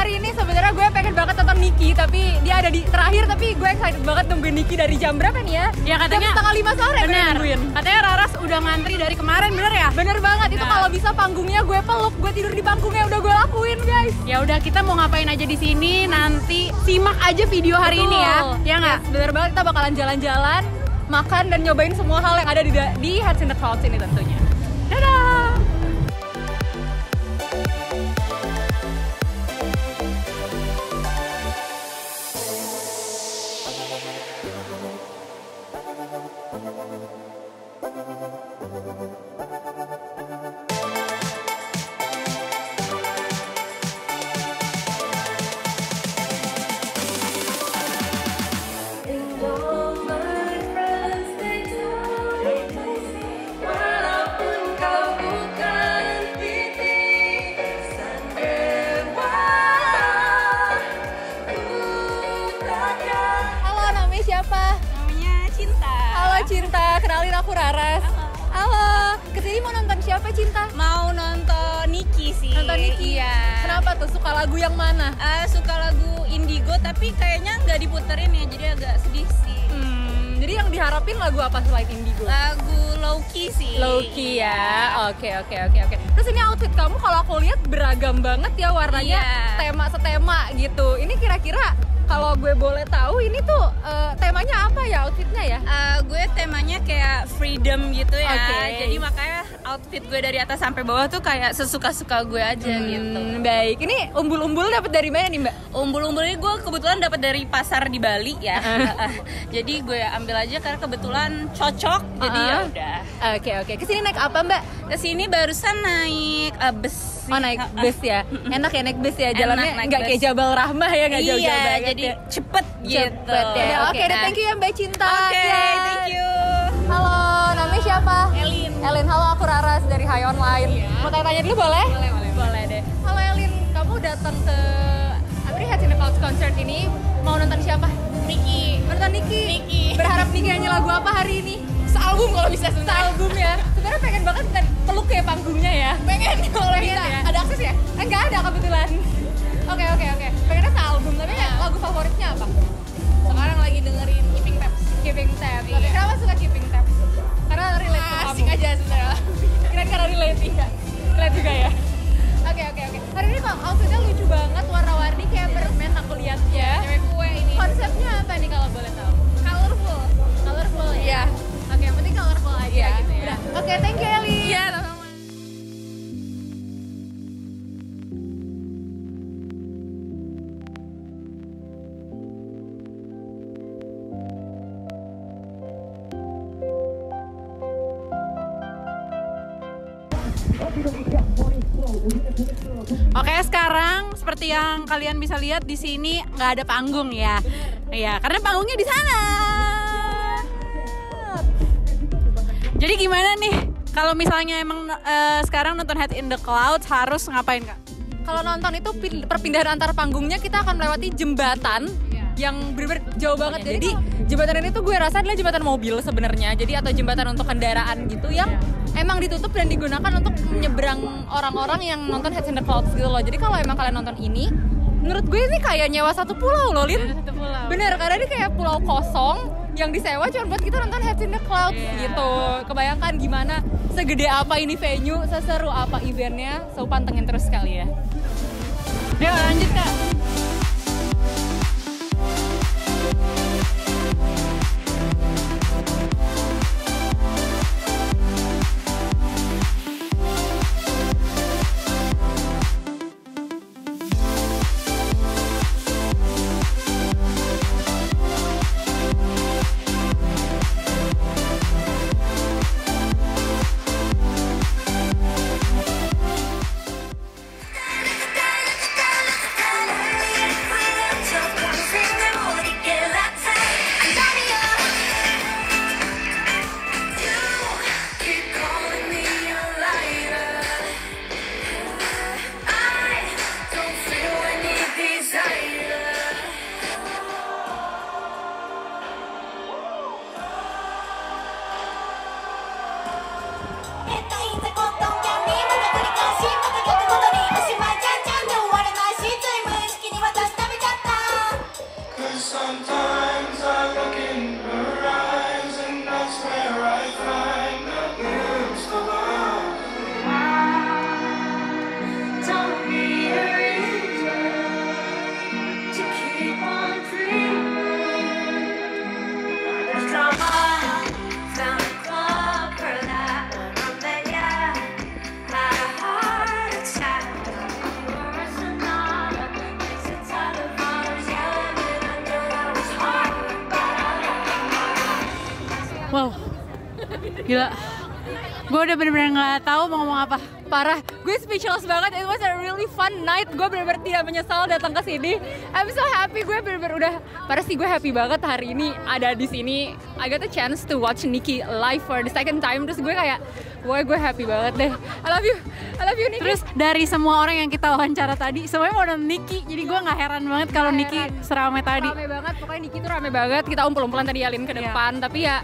Hari ini sebenarnya gue pengen banget nonton Niki, tapi dia ada di terakhir, tapi gue excited banget nungguin Niki dari jam berapa nih ya? Ya katanya jam setengah lima sore gue Benar. nungguin. Katanya Raras udah ngantri dari kemarin, bener ya? Bener banget, itu Nah. kalau bisa panggungnya gue peluk, gue tidur di panggungnya udah gue lakuin guys. Ya udah kita mau ngapain aja di sini nanti simak aja video hari ini ya. Betul. Ya nggak? Yes, bener banget kita bakalan jalan-jalan, makan dan nyobain semua hal yang ada di di Heads in the Clouds ini tentunya. Aku Raras. Halo, ke sini mau nonton siapa Cinta? Mau nonton Niki sih. Nonton Niki? Iya. Kenapa tuh? Suka lagu yang mana? Eh, suka lagu Indigo tapi kayaknya nggak diputerin ya jadi agak sedih sih. Hmm, jadi yang diharapin lagu apa selain Indigo? Lagu Lowkey sih. Loki ya. Oke oke oke oke. Terus ini outfit kamu kalau aku lihat beragam banget ya warnanya, Iya. tema setema gitu. Ini kira-kira kalau gue boleh tahu ini tuh eh, temanya apa ya outfitnya ya? Eh, gue temanya kayak freedom gitu ya. Oke. Jadi makanya outfit gue dari atas sampai bawah tuh kayak sesuka-suka gue aja gitu. Hmm, baik. Ini umbul-umbul dapat dari mana nih Mbak? Umbul-umbul ini gue kebetulan dapat dari pasar di Bali ya. Jadi gue ambil aja karena kebetulan cocok. Jadi ya Uh-uh. udah. Oke oke. Ke sini naik apa Mbak? Ke sini barusan naik eh, bus. Sih. Oh naik bus ya. Enak ya naik bus ya. Jalannya nggak kayak Jabal Rahmah ya nggak jauh-jauh iya, banget jadi ya. cepet gitu. Cepet ya. Oke, deh, nah. thank you ya Mbak Cinta. Oke, Yes. thank you. Halo, namanya siapa? Elin. Elin, halo aku Raras dari Hai Online. Iya. Mau tanya-tanya dulu boleh? Boleh, boleh, Boleh deh. Halo Elin, kamu datang ke apa nih Heads in the Clouds concert ini mau nonton siapa? Niki. Mau Nonton Niki. Niki. Berharap Niki nyanyi lagu apa hari ini? Sealbum kalau bisa sebenarnya. Sealbum Oke oke oke. Pengennya sealbum tapi kayak lagu favoritnya apa? Sekarang lagi dengerin Keeping Tabs. Keeping Tabs. Oke, Iya. kenapa suka Keeping Tabs? Karena relate sama Asik kamu. aja sebenarnya. Keren karena relate ya. Relate juga ya. Oke oke oke. Hari ini kok outfitnya lucu banget, warna-warni kayak permen aku lihat ya. Cewek kue ini. Konsepnya apa nih kalau boleh tahu? Colorful. Colorful ya. Iya. Oke, yang penting colorful aja Iya, Oke, sekarang seperti yang kalian bisa lihat di sini nggak ada panggung ya. Iya, karena panggungnya di sana. Jadi gimana nih? Kalau misalnya emang eh, sekarang nonton Head in the Clouds harus ngapain kak? Kalau nonton itu pin- perpindahan antar panggungnya kita akan melewati jembatan. Yang bener-bener jauh banget. Jadi jembatan ini tuh gue rasa adalah jembatan mobil sebenarnya. Jadi atau jembatan untuk kendaraan gitu yang emang ditutup dan digunakan untuk menyeberang orang-orang yang nonton Heads in the Clouds gitu loh. Jadi kalau emang kalian nonton ini, menurut gue ini kayak nyewa satu pulau loh, Lin. Satu pulau. Bener, karena ini kayak pulau kosong yang disewa cuma buat kita nonton Heads in the Clouds Iya. gitu. Kebayangkan gimana segede apa ini venue, seseru apa eventnya, so pantengin terus sekali ya. Yuk lanjut kak. Gila. Gue udah bener-bener nggak tahu mau ngomong apa. Parah, gue speechless banget. It was a really fun night. Gue bener-bener tidak menyesal datang ke sini. I'm so happy. Gue bener-bener udah parah sih gue happy banget hari ini ada di sini. I got a chance to watch Nicki live for the second time. Terus gue kayak, wah gue happy banget deh. I love you, I love you Nicki. Terus dari semua orang yang kita wawancara tadi, semuanya mau nonton Niki. Jadi gue nggak heran banget kalau heran. seramai tadi. rame banget. Pokoknya Nicki tuh rame banget. Kita umpul-umpulan tadi Alin ke Iya. depan. Tapi ya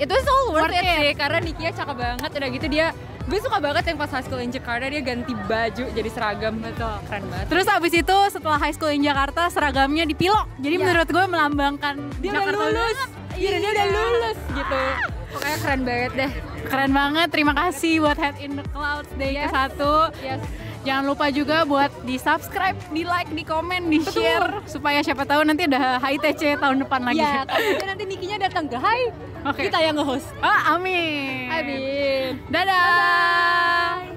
itu all worth, Worth it, it. sih karena Nicki ya cakep banget udah gitu dia gue suka banget yang pas high school in Jakarta dia ganti baju jadi seragam betul keren banget Terus abis itu setelah high school in Jakarta seragamnya dipilok. Jadi Iya. menurut gue melambangkan dia Jakarta udah lulus iya dan dia udah lulus gitu pokoknya keren banget deh Keren banget. Terima kasih buat Head in the Clouds Day Yes. ke-1. yes Jangan lupa juga buat di subscribe, di like, di komen, di share supaya siapa tahu nanti ada HITC tahun depan lagi. ya gitu nanti Nikinya datang ke Hai Oke. kita yang nge-host Ah, amin. Amin Dadah.